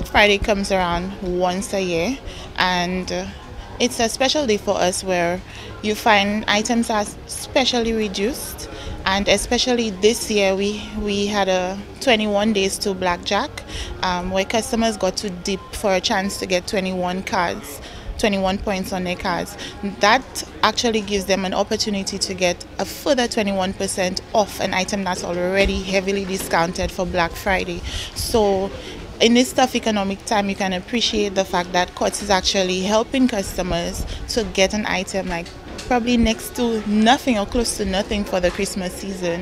Black Friday comes around once a year and uh, it's a special day for us where you find items are specially reduced and especially this year we we had a 21 days to blackjack um, where customers got to dip for a chance to get 21 cards 21 points on their cards. That actually gives them an opportunity to get a further 21% off an item that's already heavily discounted for Black Friday. So in this tough economic time, you can appreciate the fact that Courts is actually helping customers to get an item like probably next to nothing or close to nothing for the Christmas season.